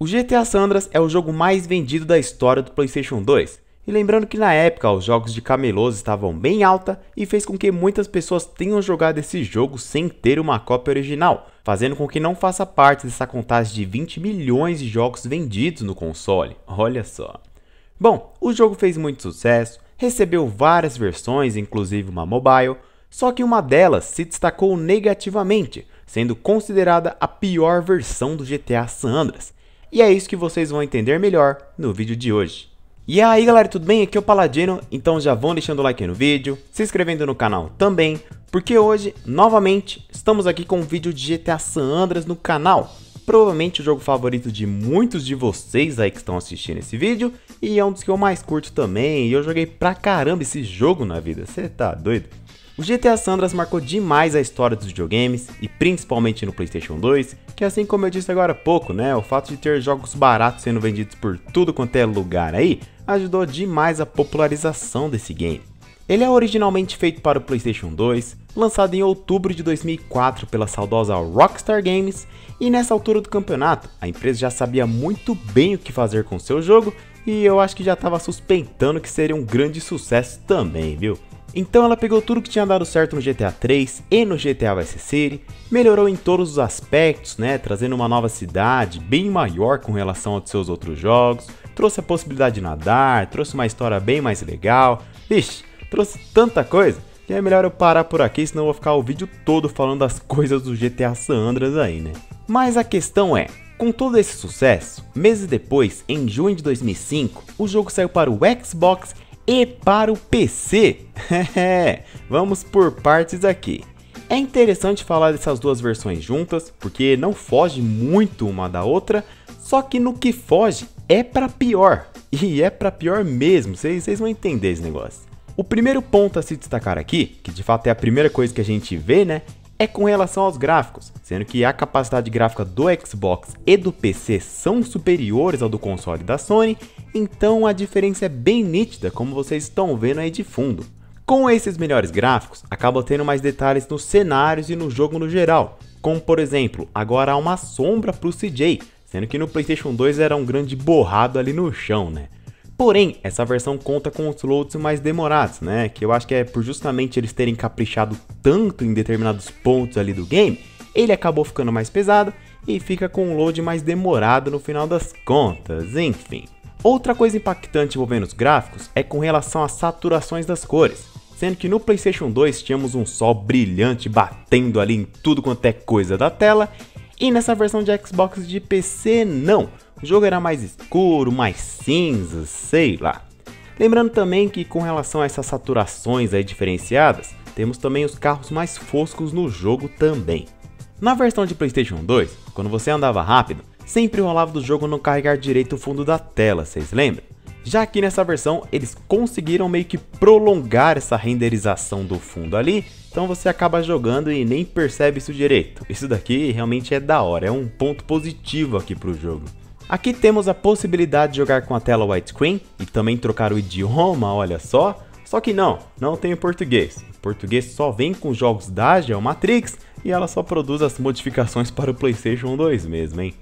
O GTA San Andreas é o jogo mais vendido da história do PlayStation 2. E lembrando que na época os jogos de camelôs estavam bem alta e fez com que muitas pessoas tenham jogado esse jogo sem ter uma cópia original, fazendo com que não faça parte dessa contagem de 20 milhões de jogos vendidos no console. Olha só. Bom, o jogo fez muito sucesso, recebeu várias versões, inclusive uma mobile, só que uma delas se destacou negativamente, sendo considerada a pior versão do GTA San Andreas. E é isso que vocês vão entender melhor no vídeo de hoje. E aí galera, tudo bem? Aqui é o Paladino, então já vão deixando o like no vídeo, se inscrevendo no canal também, porque hoje, novamente, estamos aqui com um vídeo de GTA San Andreas no canal. Provavelmente o jogo favorito de muitos de vocês aí que estão assistindo esse vídeo, e é um dos que eu mais curto também, e eu joguei pra caramba esse jogo na vida, você tá doido? O GTA San Andreas marcou demais a história dos videogames, e principalmente no Playstation 2, que assim como eu disse agora há pouco, né, o fato de ter jogos baratos sendo vendidos por tudo quanto é lugar aí, ajudou demais a popularização desse game. Ele é originalmente feito para o PlayStation 2, lançado em outubro de 2004 pela saudosa Rockstar Games, e nessa altura do campeonato, a empresa já sabia muito bem o que fazer com seu jogo, e eu acho que já estava suspeitando que seria um grande sucesso também, viu? Então ela pegou tudo que tinha dado certo no GTA 3 e no GTA Vice City, melhorou em todos os aspectos, né, trazendo uma nova cidade bem maior com relação aos seus outros jogos, trouxe a possibilidade de nadar, trouxe uma história bem mais legal, Ixi, trouxe tanta coisa que é melhor eu parar por aqui, senão eu vou ficar o vídeo todo falando das coisas do GTA San Andreas aí, né. Mas a questão é, com todo esse sucesso, meses depois, em junho de 2005, o jogo saiu para o Xbox e para o PC. Vamos por partes aqui. É interessante falar dessas duas versões juntas, porque não foge muito uma da outra, só que no que foge é para pior. E é para pior mesmo, vocês vão entender esse negócio. O primeiro ponto a se destacar aqui, que de fato é a primeira coisa que a gente vê, né, é com relação aos gráficos, sendo que a capacidade gráfica do Xbox e do PC são superiores ao do console da Sony, então a diferença é bem nítida, como vocês estão vendo aí de fundo. Com esses melhores gráficos, acaba tendo mais detalhes nos cenários e no jogo no geral, como por exemplo, agora há uma sombra para o CJ, sendo que no PlayStation 2 era um grande borrado ali no chão, né? Porém, essa versão conta com os loads mais demorados, né? Que eu acho que é por justamente eles terem caprichado tanto em determinados pontos ali do game, ele acabou ficando mais pesado e fica com um load mais demorado no final das contas, enfim. Outra coisa impactante envolvendo os gráficos é com relação às saturações das cores, sendo que no PlayStation 2 tínhamos um sol brilhante batendo ali em tudo quanto é coisa da tela, e nessa versão de Xbox de PC não o jogo era mais escuro, mais cinza, sei lá. Lembrando também que com relação a essas saturações aí diferenciadas, temos também os carros mais foscos no jogo também. Na versão de Playstation 2, quando você andava rápido, sempre rolava do jogo não carregar direito o fundo da tela, vocês lembram? Já aqui nessa versão, eles conseguiram meio que prolongar essa renderização do fundo ali, então você acaba jogando e nem percebe isso direito. Isso daqui realmente é da hora, é um ponto positivo aqui pro jogo. Aqui temos a possibilidade de jogar com a tela widescreen e também trocar o idioma, olha só. Só que não, não tem português. O português só vem com os jogos da Geomatrix e ela só produz as modificações para o PlayStation 2 mesmo, hein?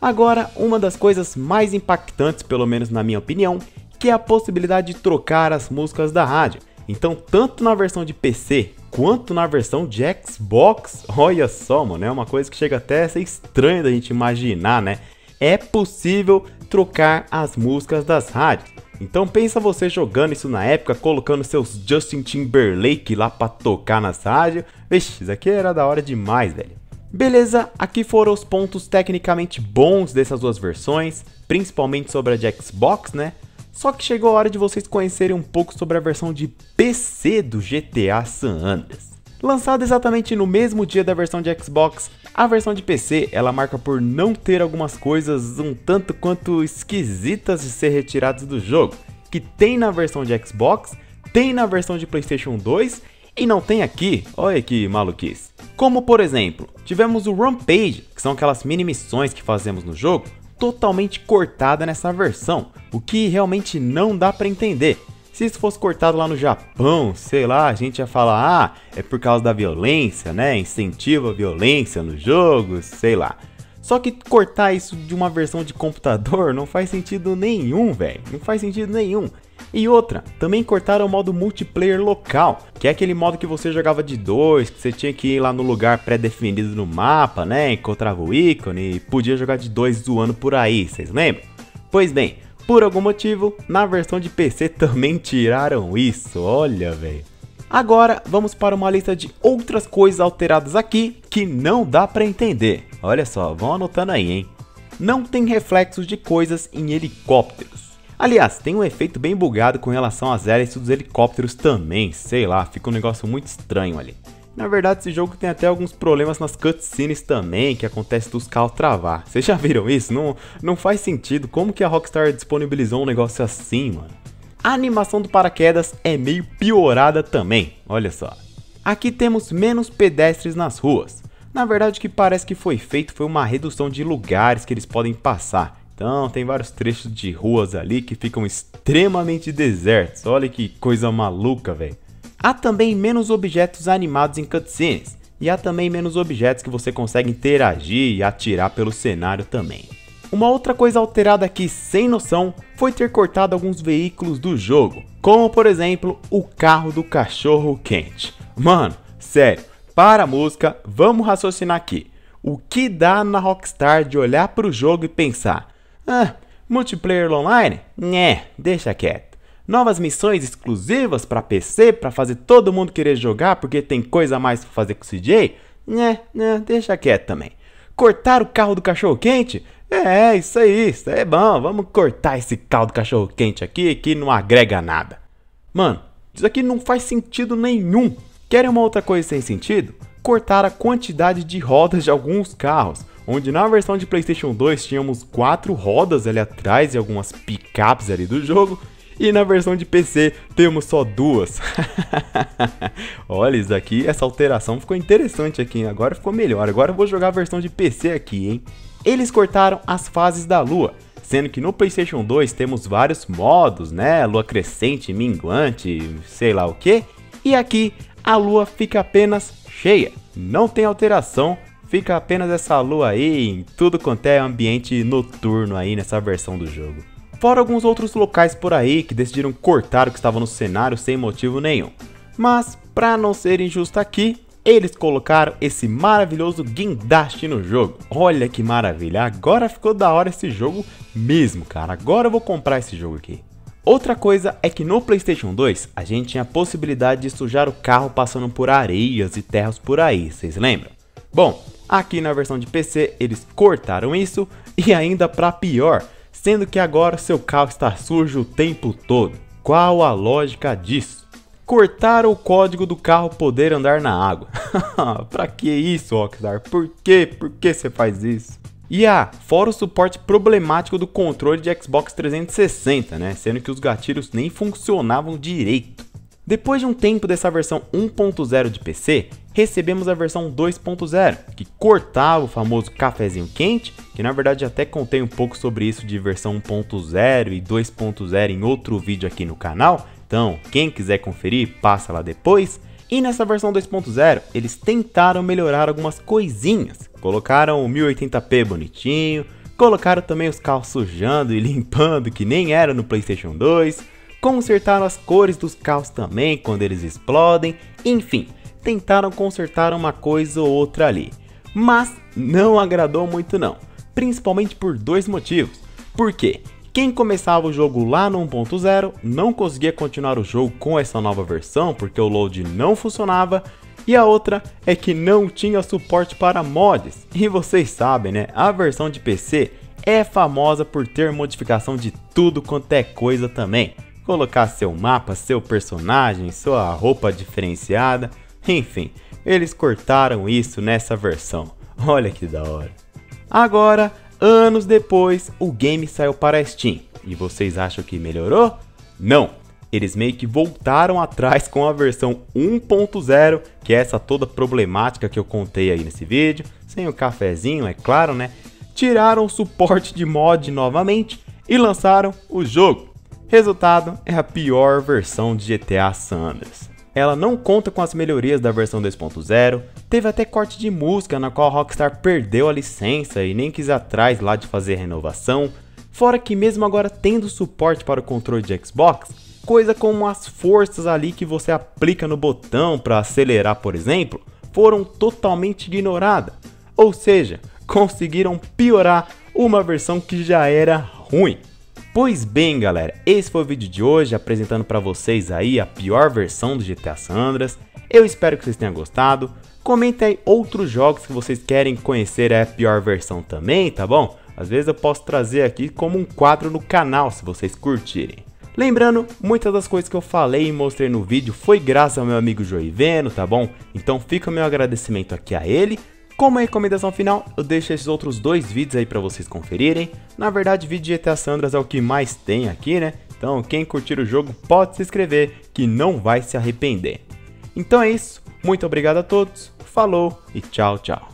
Agora, uma das coisas mais impactantes, pelo menos na minha opinião, que é a possibilidade de trocar as músicas da rádio. Então, tanto na versão de PC quanto na versão de Xbox, olha só, mano, é uma coisa que chega até a ser estranha da gente imaginar, né? É possível trocar as músicas das rádios. Então pensa você jogando isso na época, colocando seus Justin Timberlake lá pra tocar nas rádios. Vixe, isso aqui era da hora demais, velho. Beleza, aqui foram os pontos tecnicamente bons dessas duas versões, principalmente sobre a de Xbox, né? Só que chegou a hora de vocês conhecerem um pouco sobre a versão de PC do GTA San Andreas. Lançada exatamente no mesmo dia da versão de Xbox, a versão de PC ela marca por não ter algumas coisas um tanto quanto esquisitas de ser retiradas do jogo, que tem na versão de Xbox, tem na versão de PlayStation 2 e não tem aqui, olha que maluquice. Como por exemplo, tivemos o Rampage, que são aquelas mini missões que fazemos no jogo, totalmente cortada nessa versão, o que realmente não dá para entender. Se isso fosse cortado lá no Japão, sei lá, a gente ia falar, ah, é por causa da violência, né? Incentiva a violência nos jogos, sei lá. Só que cortar isso de uma versão de computador não faz sentido nenhum, velho. Não faz sentido nenhum. E outra, também cortaram o modo multiplayer local, que é aquele modo que você jogava de dois, que você tinha que ir lá no lugar pré-definido no mapa, né? Encontrava o ícone e podia jogar de dois zoando por aí, vocês lembram? Pois bem, por algum motivo, na versão de PC também tiraram isso, olha, velho. Agora, vamos para uma lista de outras coisas alteradas aqui que não dá para entender. Olha só, vão anotando aí, hein? Não tem reflexos de coisas em helicópteros. Aliás, tem um efeito bem bugado com relação às hélices dos helicópteros também, sei lá, fica um negócio muito estranho ali. Na verdade, esse jogo tem até alguns problemas nas cutscenes também, que acontece dos carros travar. Vocês já viram isso? Não, não faz sentido. Como que a Rockstar disponibilizou um negócio assim, mano? A animação do paraquedas é meio piorada também, olha só. Aqui temos menos pedestres nas ruas. Na verdade, o que parece que foi feito foi uma redução de lugares que eles podem passar. Então, tem vários trechos de ruas ali que ficam extremamente desertos. Olha que coisa maluca, velho. Há também menos objetos animados em cutscenes, e há também menos objetos que você consegue interagir e atirar pelo cenário também. Uma outra coisa alterada aqui sem noção foi ter cortado alguns veículos do jogo, como por exemplo o carro do cachorro quente. Mano, sério, para a música, vamos raciocinar aqui. O que dá na Rockstar de olhar para o jogo e pensar: ah, multiplayer online? Né, deixa quieto. Novas missões exclusivas para PC para fazer todo mundo querer jogar porque tem coisa a mais para fazer com o CJ? Né, né, deixa quieto também. Cortar o carro do cachorro quente? É, isso aí, isso é bom. Vamos cortar esse carro do cachorro quente aqui que não agrega nada. Mano, isso aqui não faz sentido nenhum. Querem uma outra coisa sem sentido? Cortar a quantidade de rodas de alguns carros onde na versão de PlayStation 2 tínhamos quatro rodas ali atrás e algumas picapes ali do jogo, e na versão de PC temos só duas. Olha isso aqui, essa alteração ficou interessante aqui, agora ficou melhor. Agora eu vou jogar a versão de PC aqui, hein? Eles cortaram as fases da lua, sendo que no PlayStation 2 temos vários modos, né? Lua crescente, minguante, sei lá o que. E aqui a lua fica apenas cheia, não tem alteração, fica apenas essa lua aí em tudo quanto é ambiente noturno aí nessa versão do jogo fora alguns outros locais por aí que decidiram cortar o que estava no cenário sem motivo nenhum. Mas, para não ser injusto aqui, eles colocaram esse maravilhoso guindaste no jogo. Olha que maravilha, agora ficou da hora esse jogo mesmo, cara. Agora eu vou comprar esse jogo aqui. Outra coisa é que no PlayStation 2 a gente tinha a possibilidade de sujar o carro passando por areias e terras por aí, vocês lembram? Bom, aqui na versão de PC eles cortaram isso e ainda para pior, sendo que agora seu carro está sujo o tempo todo. Qual a lógica disso? Cortar o código do carro poder andar na água. pra que isso, Rockstar? Por que? Por que você faz isso? E ah, fora o suporte problemático do controle de Xbox 360, né? Sendo que os gatilhos nem funcionavam direito. Depois de um tempo dessa versão 1.0 de PC, recebemos a versão 2.0, que cortava o famoso cafezinho quente, que na verdade até contei um pouco sobre isso de versão 1.0 e 2.0 em outro vídeo aqui no canal, então quem quiser conferir, passa lá depois. E nessa versão 2.0, eles tentaram melhorar algumas coisinhas, colocaram o 1080p bonitinho, colocaram também os carros sujando e limpando que nem era no PlayStation 2, consertaram as cores dos carros também quando eles explodem, enfim, tentaram consertar uma coisa ou outra ali. Mas não agradou muito não, principalmente por dois motivos. Por quê? Quem começava o jogo lá no 1.0 não conseguia continuar o jogo com essa nova versão porque o load não funcionava e a outra é que não tinha suporte para mods. E vocês sabem, né? A versão de PC é famosa por ter modificação de tudo quanto é coisa também colocar seu mapa, seu personagem, sua roupa diferenciada, enfim, eles cortaram isso nessa versão. Olha que da hora. Agora, anos depois, o game saiu para Steam. E vocês acham que melhorou? Não, eles meio que voltaram atrás com a versão 1.0, que é essa toda problemática que eu contei aí nesse vídeo, sem o cafezinho, é claro, né? Tiraram o suporte de mod novamente e lançaram o jogo. Resultado é a pior versão de GTA San Andreas. ela não conta com as melhorias da versão 2.0, teve até corte de música na qual a Rockstar perdeu a licença e nem quis atrás lá de fazer renovação, fora que mesmo agora tendo suporte para o controle de Xbox, coisa como as forças ali que você aplica no botão para acelerar, por exemplo, foram totalmente ignoradas. Ou seja, conseguiram piorar uma versão que já era ruim. Pois bem, galera, esse foi o vídeo de hoje apresentando para vocês aí a pior versão do GTA San Andreas. Eu espero que vocês tenham gostado. Comentem aí outros jogos que vocês querem conhecer a pior versão também, tá bom? Às vezes eu posso trazer aqui como um quadro no canal, se vocês curtirem. Lembrando, muitas das coisas que eu falei e mostrei no vídeo foi graças ao meu amigo Joiveno, tá bom? Então fica o meu agradecimento aqui a ele. Como recomendação final, eu deixo esses outros dois vídeos aí para vocês conferirem. Na verdade, vídeo de GTA Sandras é o que mais tem aqui, né? Então, quem curtir o jogo pode se inscrever, que não vai se arrepender. Então é isso, muito obrigado a todos, falou e tchau, tchau.